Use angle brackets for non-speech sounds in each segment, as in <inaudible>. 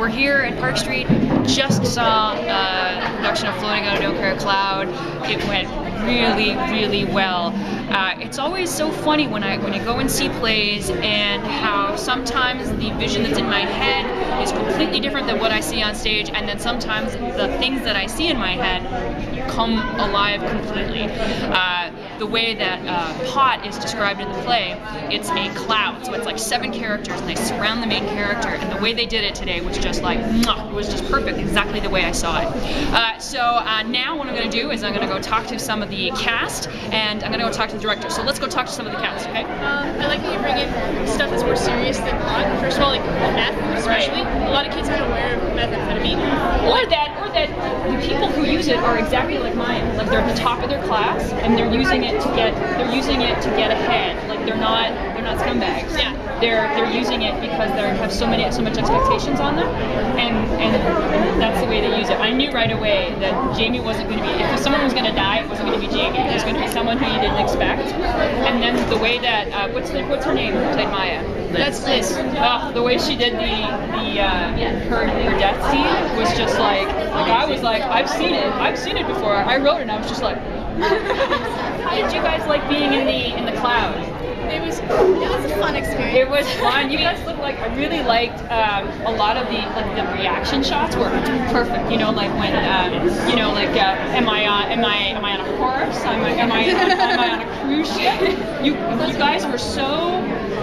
we're here at Park Street. Just saw uh, production of Floating on a Don't Care Cloud. It went really, really well. Uh, it's always so funny when I when you go and see plays and how sometimes the vision that's in my head is completely different than what I see on stage, and then sometimes the things that I see in my head come alive completely. Uh, the way that uh, Pot is described in the play, it's a cloud, so it's like seven characters, and they surround the main character, and the way they did it today was just like, it was just perfect, exactly the way I saw it. Uh, so uh, now what I'm going to do is I'm going to go talk to some of the cast, and I'm going to go talk to the director. So let's go talk to some of the cast, okay? Um, I like that you bring in stuff that's more serious than pot. First of all, like meth, especially. Right. A lot of kids aren't aware of methamphetamine. Or that, or that the people who use it are exactly like mine. Like they're at the top of their class, and they're using it to get, they're using it to get ahead. Like they're not, they're not scumbags. Yeah. They're they're using it because they have so many, so much expectations on them, and and that's the way they use it. I knew right away that Jamie wasn't going to be. If someone was going to die, it wasn't going to be Jamie. It was going to be someone who you didn't expect. And then the way that uh, what's the, what's her name? Who played Maya. That's Liz. Oh, the way she did the the uh, her her death scene was just like like I was like I've seen it I've seen it before I wrote it and I was just like how did you guys like being in the in the cloud It was it was a fun experience. it was fun you guys looked like I really liked um, a lot of the like the reaction shots were perfect you know like when um, you know like uh, am I on am I am I on a horse am I am I, am I on a cruise ship you you guys were so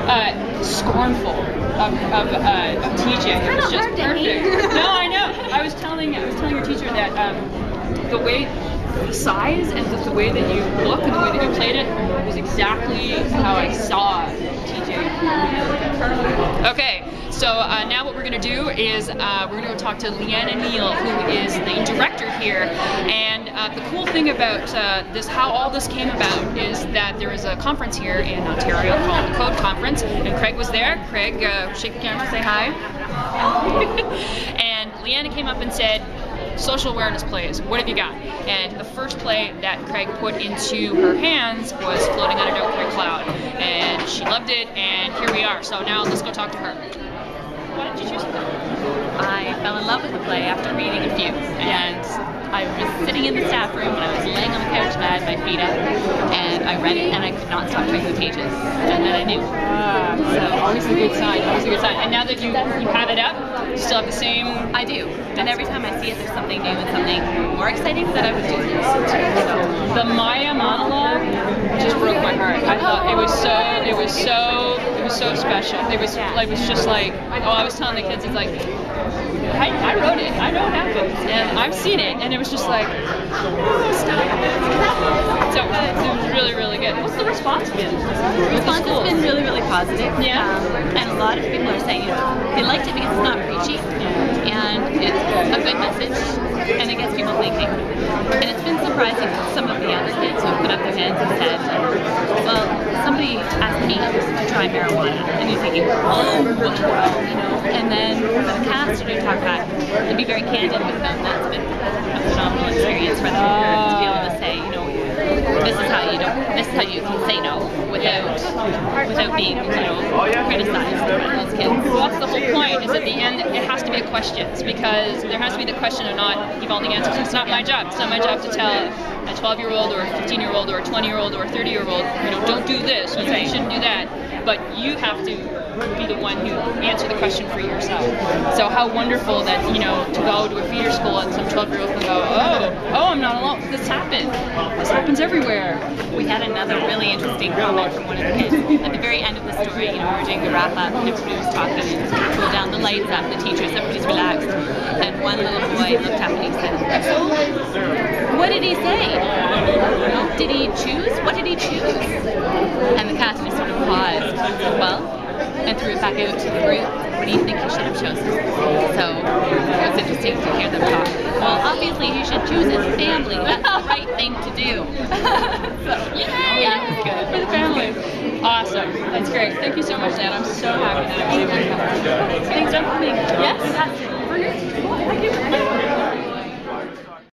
uh, scornful of, of, uh, of TJ. It was just perfect. No, I know. I was telling I was telling your teacher that um, the way size and just the way that you look and the way that you played it was exactly how I saw TJ. Okay, so uh, now what we're gonna do is uh, we're gonna go talk to Leanna Neal, who is the director here. And uh, the cool thing about uh, this, how all this came about, is that there is a conference here in Ontario called the Code Conference, and Craig was there. Craig, uh, shake the camera, say hi. <laughs> and Leanna came up and said, social awareness plays. What have you got? And the first play that Craig put into her hands was Floating on a Care Cloud. And she loved it, and here we are. So now let's go talk to her. Why did you choose it? I fell in love with the play after reading a few, and I was sitting in the staff room and I was laying on the couch and I had my feet up, and I read it and I could not stop turning the pages, and then I knew. Ah, so always a good sign. Always a good sign. And now that you you have it up, you still have the same. I do, and every time I see it, there's something new and something more exciting that I would do. So, The Maya just broke my heart. I thought it was so. It was so. It was so special. It was. It was just like. Oh, I was telling the kids, it's like. I, I wrote it. I know what happened, and I've seen it, and it was just like. So it was really, really good. What's the response been? the response has been really, really positive. Yeah. Um, and a lot of people are saying, you know, they liked it because it's not preachy, and it's a good message, and it gets people thinking. And it's been surprising some of the other kids who have put up their hands and said, well, somebody asked me to try marijuana, and you're thinking, oh, what world, you know? And then the cast to talk back and be very candid with them, that's been a phenomenal experience for them to be able to say, you know, this is how you don't, this is how you can say no without, without being, you know, criticized by those kids. Well, that's the whole point. Is at the end, it has to be a question. Because there has to be the question of not give all the answers. It's not my job. It's not my job to tell a 12-year-old or a 15-year-old or a 20-year-old or a 30-year-old, you know, don't do this. You, you shouldn't do that. But you have to be the one who answer the question for yourself. So how wonderful that you know to go to a feeder school and some 12-year-old can go, oh, oh, I'm not alone. This happened. Happens everywhere. We had another really interesting comment from one of the kids. At the very end of the story, you know, we were doing the wrap up, and everybody was talking, and pulled down the lights up, the teachers, everybody's relaxed. And one little boy looked up and he said, What did he say? Did he choose? What did he choose? And the cast just sort of paused. Well, and threw it back out to the group. What do you think he should have chosen? So it was interesting to hear them talk. Well, obviously he should choose his family. That's <laughs> thing to do. <laughs> so, yeah, it was good. For the family. Awesome. That's great. Thank you so much, Dan. I'm so happy that I was able to come. Thanks for coming. Yes. Fantastic.